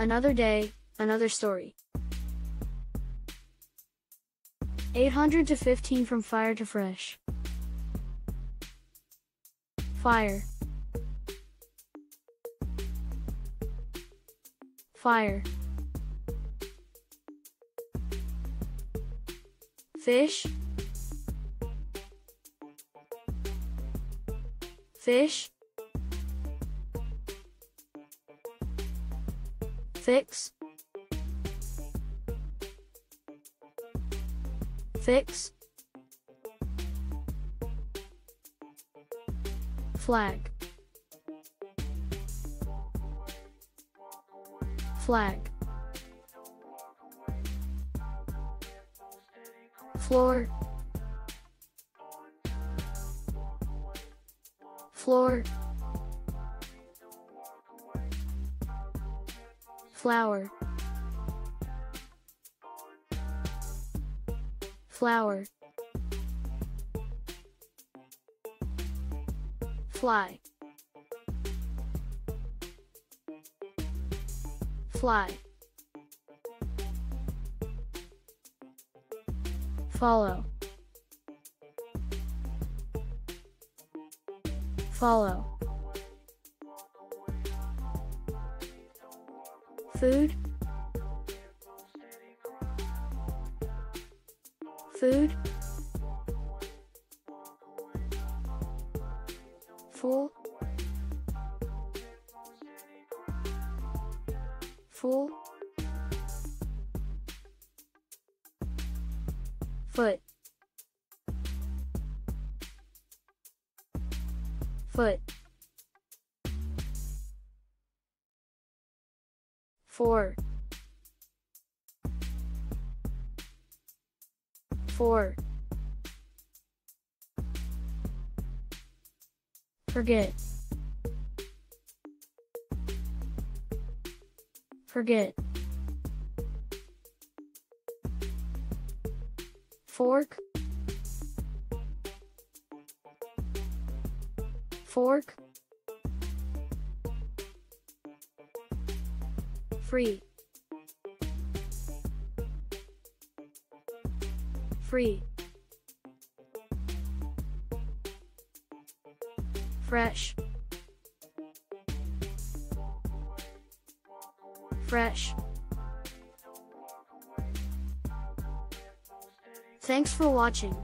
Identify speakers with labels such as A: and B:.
A: Another day, another story. 800 to 15 from fire to fresh. Fire. Fire. Fish. Fish. Fix. Fix. Flag. Flag. Floor. Floor. Flower. Flower. Fly. Fly. Follow. Follow. Food. Food. Full. Full. Foot. Foot. Four. Four. Forget. Forget. Fork. Fork. Free. Free. Fresh. Fresh. Thanks for watching.